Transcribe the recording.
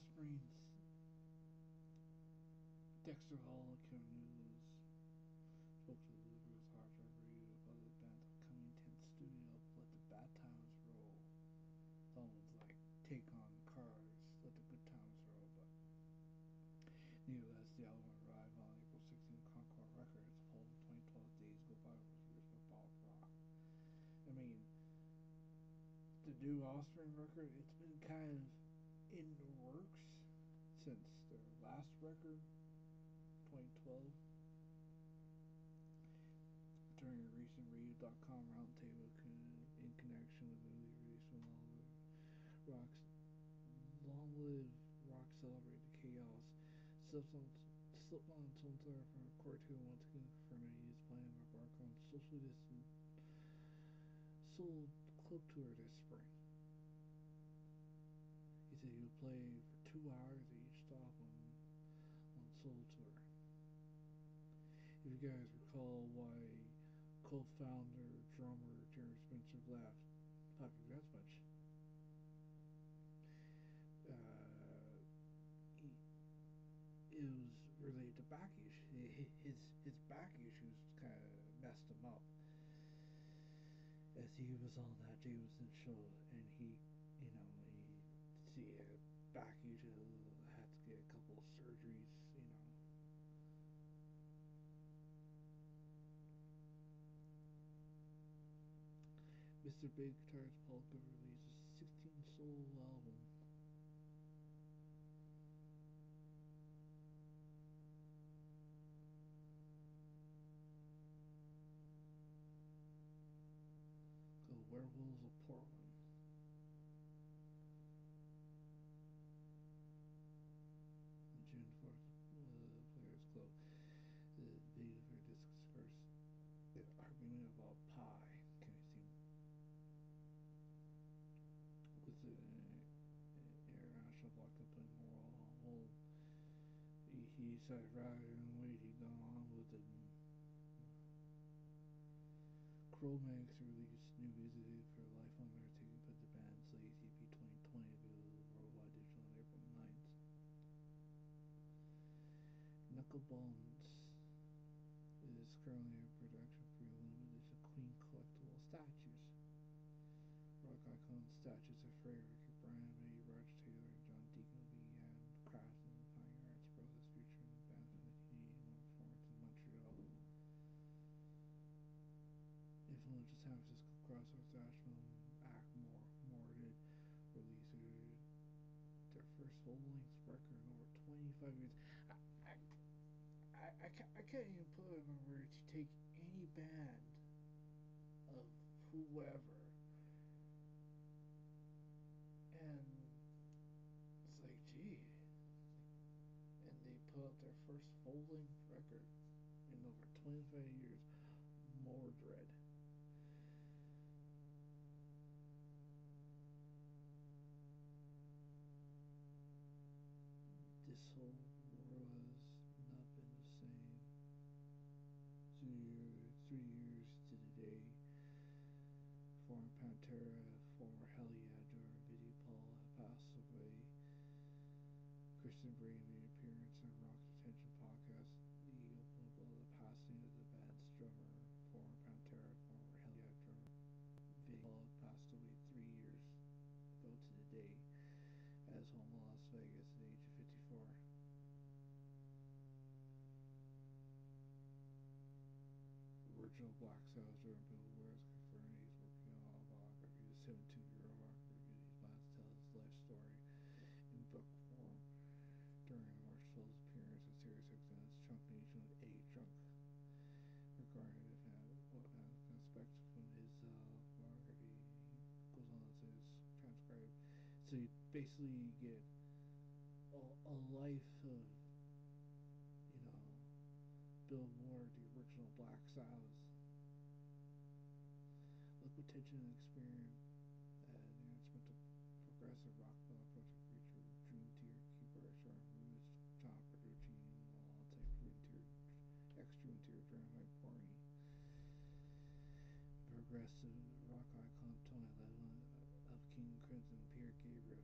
Offspring's Dexter Hall Kevin News spoke to Bruce Hart review about the band's upcoming 10th studio Let the Bad Times Roll. Almost like take on cars, let the good times roll, but nevertheless the album arrived on April 16th Concord Records, whole 2012 Days Go By was produced by Bob Rock. I mean, the new Offspring record, it's been kind of in the works since their last record, 2012. During a recent Radio.com roundtable in connection with the newly release from Long Live Rock's Long Live Rock Celebrate the Chaos, Slipknot and Sour from 2 once again confirmed he is planning to embark on social distance Soul Club Tour this spring. He would play for two hours each stop on, on Soul Tour. If you guys recall why co-founder, drummer Jerry Spencer left, not as much. Uh, he, it was related to back issues. His his back issues kind of messed him up as he was on that Jameson show, and he, you know, he see a back issue, had to get a couple of surgeries, you know. Mr. Big Guitarist Paul Gilbert releases 16 solo album. The Werewolves of Portland. The June 4th uh, Players Club. The video for discs first. The argument about pie. Can you see? With the international block up in more on hold. He, he said rather than wait, he'd gone on with it. Cro-Mags released new music for Life on Earth, taking put the band's latest EP 2020 available worldwide digital on April 9th. Knucklebones is currently in production statues. Rock icon statues of Freddie Ricky Brian, May, Roger Taylor, and John Deacon began crafting the fine arts process featuring the band's 1981 performance in Montreal. Influential San Francisco Crossroads Asheville Ackmore Moore did release their first full-length record in over 25 years. I, I, I, I, can't, I can't even put it in words to take any band whoever and it's like, gee. And they put out their first full-length record in over 25 years, Mordred. This whole world has not been the same. Three years, three years. Former Pantera, former Hell Yeah drummer Vinnie Paul passed away. Christian Brady made an appearance on Rock Detention podcast. He opened up the passing of the band's drummer, former Pantera, former Hell Yeah drummer Vinnie Paul passed away three years ago to the day as home in Las Vegas at the age of 54. Original Black Sabbath drummer Bill Withers 72-year-old rock review plans to tell his life story in book form during 12th appearance at SiriusXM's Trunk Nation with A Trunk. Regarding if what has been expected from his uh, biography, goes on to say it's transcribed. So you basically get a, a life of, you know, Bill Moore, the original Black Sabbath. Liquid Tension and Experience, the rock metal project featured Dream Theater Sean Roots, Tom Petrucci, and all type Dream Theater, Dream Theater Mike Portnoy. Progressive rock icon Tony Levin of King Crimson, Peter Gabriel